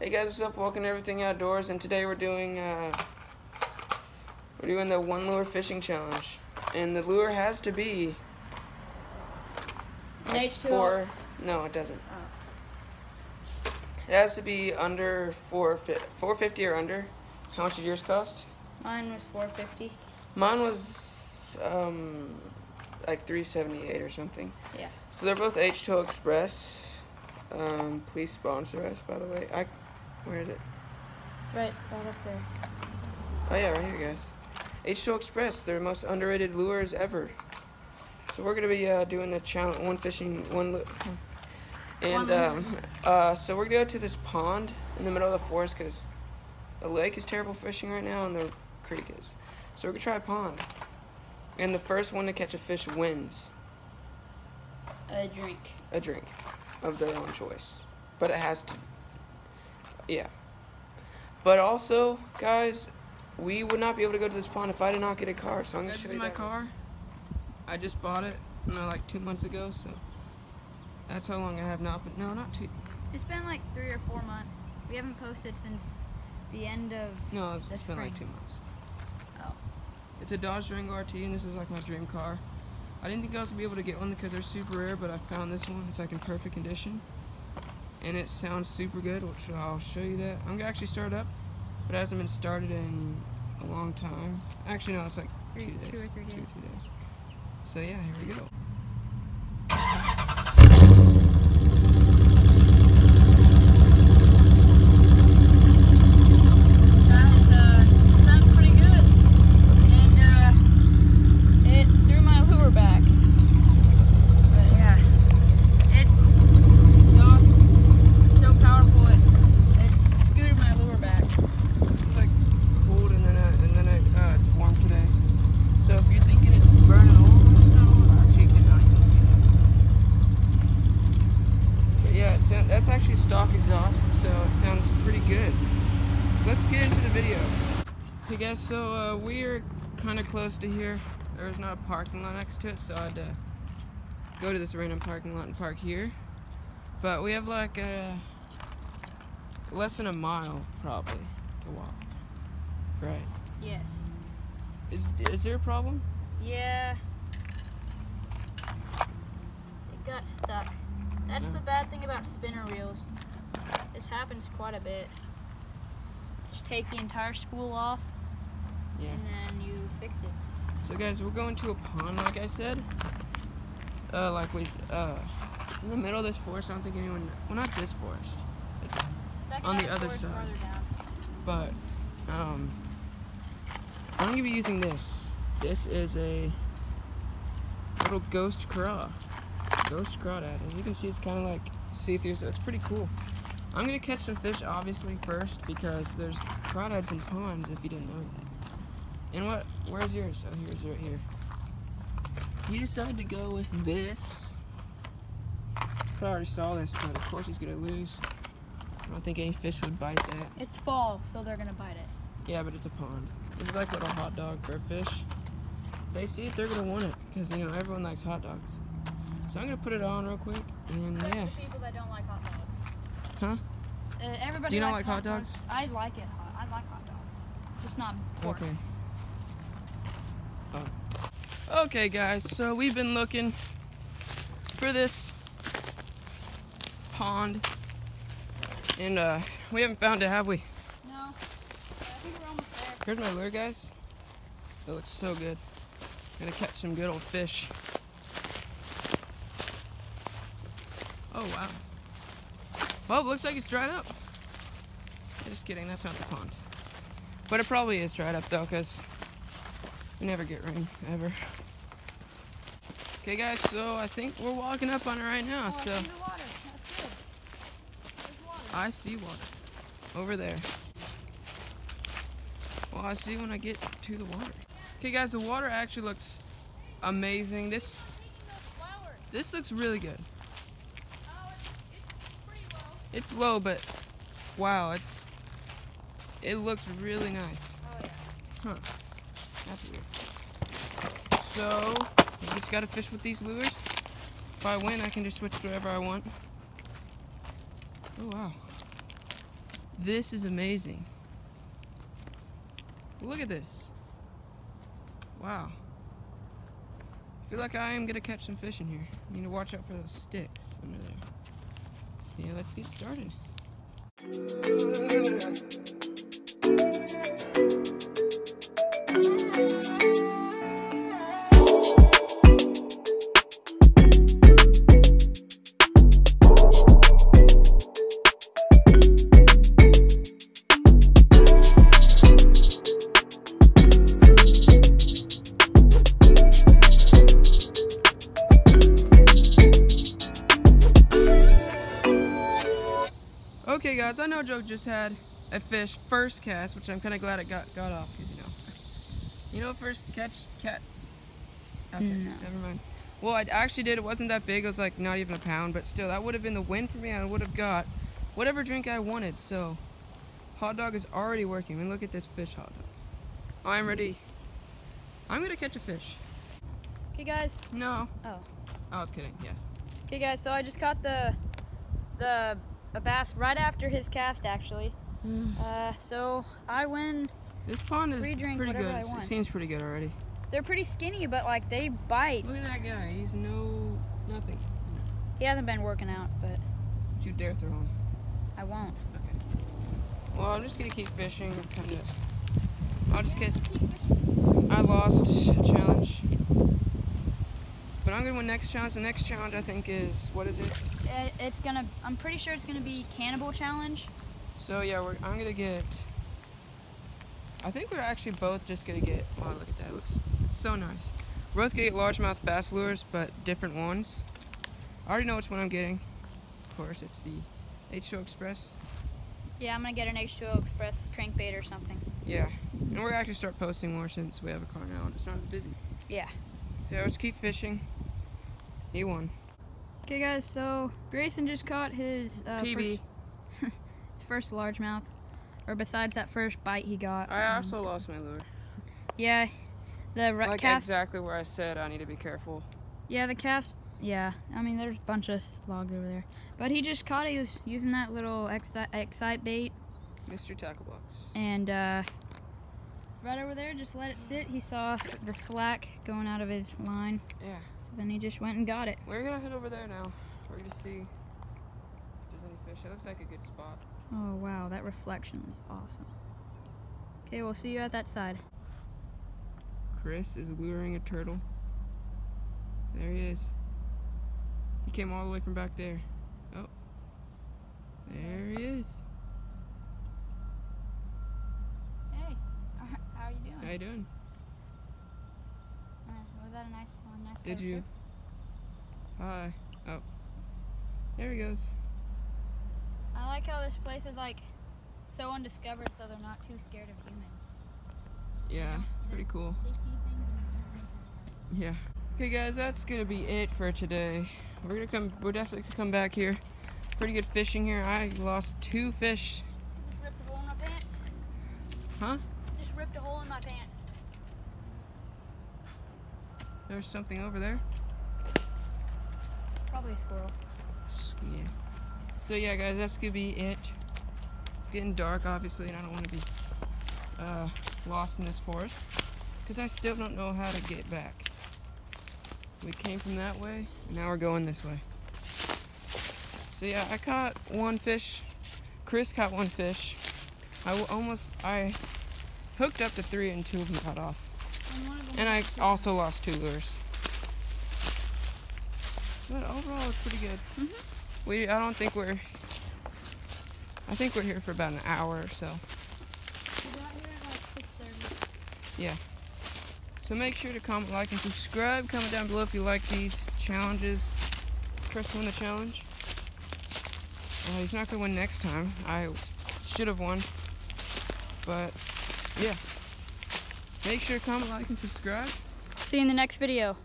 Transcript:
Hey guys, what's up? Welcome to Everything Outdoors, and today we're doing uh, we're doing the one lure fishing challenge, and the lure has to be An H2O. four. No, it doesn't. It has to be under four four fifty or under. How much did yours cost? Mine was 450. Mine was um, like three seventy eight or something. Yeah. So they're both H2O Express. Um, please sponsor us, by the way. I, where is it? It's right, right up there. Oh yeah, right here, guys. H2O Express, they're the most underrated lures ever. So we're gonna be uh, doing the challenge, one fishing, one. Lu- and um, uh, so we're gonna go to this pond in the middle of the forest because the lake is terrible fishing right now and the creek is. So we're gonna try a pond. And the first one to catch a fish wins A drink. a drink of their own choice. But it has to. Yeah. But also, guys, we would not be able to go to this pond if I did not get a car. So I'm gonna This show is you my that. car. I just bought it, you know, like two months ago. So that's how long I have now. But no, not two. It's been like three or four months. We haven't posted since the end of. No, it's, The it's been like two months. Oh. It's a Dodge Durango RT, and this is like my dream car. I didn't think I was gonna be able to get one because they're super rare, but I found this one. It's like in perfect condition, and it sounds super good. Which I'll show you that. I'm gonna actually start it up, but it hasn't been started in a long time. Actually, no, it's like Three- two days. two or three Two or days. three days. So yeah, here we go. That uh, sounds pretty good. And uh, it threw my lure back. But yeah, it's awesome. so powerful. It, it scooted my lure back. It's like cold and then uh, and then it, uh, it's warm today. So if you're thinking it's burning a hole, it's not a hole. Actually, you cannot even see that. But yeah, it sound, that's actually stock exhaust, so it sounds pretty good. Let's get into the video. Guys, so uh, we're kind of close to here. There's not a parking lot next to it, so I had to go to this random parking lot and park here. But we have like uh, less than a mile probably to walk. Right? Yes. Is is there a problem? Yeah. It got stuck. That's Yeah. the bad thing about spinner reels. This happens quite a bit. Just take the entire spool off Yeah. and then you fix it. So guys, we're going to a pond, like I said. Uh, like we uh, it's in the middle of this forest. I don't think anyone. Well, not this forest. It's Second On the other side. but um, I'm gonna be using this. This is a little ghost craw, ghost crawdad, As you can see it's kind of like see-through, so it's pretty cool. I'm gonna catch some fish, obviously first, because there's crawdads in ponds. If you didn't know that. And what? Where's yours? Oh, here's right here. He decided to go with this. I already saw this, but of course he's gonna lose. I don't think any fish would bite that. It's fall, so they're gonna bite it. Yeah, but it's a pond. It's like a little hot dog for a fish. If they see it, they're gonna want it because you know everyone likes hot dogs. So I'm gonna put it on real quick, and Except yeah. people that don't like hot dogs. Huh? Uh, everybody Do you not like hot dogs? I like it hot. I like hot dogs. Just not pork. Okay. Okay, guys. So we've been looking for this pond, and uh, we haven't found it, have we? No. I think we're almost there. Here's my lure, guys. It looks so good. Gonna catch some good old fish. Oh wow. Well, it looks like it's dried up. Just kidding, that's not the pond. But it probably is dried up though, because we never get rain, ever. Okay guys, so I think we're walking up on it right now, Oh, I so see good. Water. I see water. Over there. Well, I see when I get to the water. Okay, guys, the water actually looks amazing. This this looks really good. It's low, but wow, it's it looks really nice. Huh. That's weird. So, I just gotta fish with these lures. If I win, I can just switch to whatever I want. Oh wow. This is amazing. Look at this. Wow. I feel like I am gonna catch some fish in here. Need to watch out for those sticks under there. Yeah, let's get started. Okay, guys, I know Joe just had a fish first cast, which I'm kind of glad it got got off because you know, you know, first catch cat. Okay, No. never mind. Well, I actually did. It wasn't that big. It was like not even a pound, but still, that would have been the win for me. I would have got whatever drink I wanted. So, hot dog is already working. I mean, look at this fish hot dog. I'm ready. I'm gonna catch a fish. Okay, guys. No. Oh. I was kidding. Yeah. Okay, guys. So I just caught the the a bass right after his cast, actually. Uh, so I win. This pond is drink, pretty good. It seems pretty good already. They're pretty skinny, but like they bite. Look at that guy. He's no nothing. He hasn't been working out, but Don't you dare throw him. I won't. Okay. Well, I'm just gonna keep fishing. Kind of. I'll just get. I lost a challenge, but I'm gonna win next challenge. The next challenge I think is what is it? It, it's gonna. I'm pretty sure it's gonna be cannibal challenge. So yeah, we're, I'm gonna get. I think we're actually both just gonna get. Wow, look at that! It looks it's so nice. We're both gonna get largemouth bass lures, but different ones. I already know which one I'm getting. Of course, it's the H2O Express. Yeah, I'm gonna get an H2O Express crankbait or something. Yeah, and we're gonna actually start posting more since we have a car now and it's not as busy. Yeah. So yeah, let's keep fishing. He won. Okay, guys. So Grayson just caught his uh, PB. First, his first largemouth, or besides that first bite he got. I Um, also lost my lure. Yeah. The Like cast. exactly where I said I need to be careful. Yeah, the cast. Yeah, I mean, there's a bunch of logs over there. But he just caught it. He was using that little excite bait, Mr. Tackle Box. and uh, right over there, just let it sit. He saw the slack going out of his line, Yeah. So then he just went and got it. We're gonna head over there now. We're gonna see if there's any fish. It looks like a good spot. Oh wow, that reflection is awesome. Okay, we'll see you at that side. Chris is luring a turtle. There he is. He came all the way from back there. Oh. There he is. Hey, how are you doing? How you doing? Uh, was that a nice? Nice Did you? Hi. Oh. There he goes. I like how this place is like so undiscovered, so they're not too scared of humans. Yeah, pretty cool. They see things. Yeah. Okay, guys, that's gonna be it for today. We're gonna come. We're definitely gonna come back here. Pretty good fishing here. I lost two fish. Just ripped a hole in my pants. Huh? Just ripped a hole in my pants. There's something over there. Probably a squirrel. Yeah. So yeah, guys, that's gonna be it. It's getting dark, obviously, and I don't want to be uh, lost in this forest because I still don't know how to get back. We came from that way, and now we're going this way. So yeah, I caught one fish. Chris caught one fish. I almost I hooked up to three, and two of them got off. And, one of them And I also lost two lures. But overall, it's pretty good. Mhm. We, I don't think we're. I think we're here for about an hour or so. We got here at like 6:30. So make sure to comment, like, and subscribe. Comment down below if you like these challenges. Chris won the challenge. Uh, he's not gonna win next time. I should have won, but yeah. Make sure to comment, like, and subscribe. See you in the next video.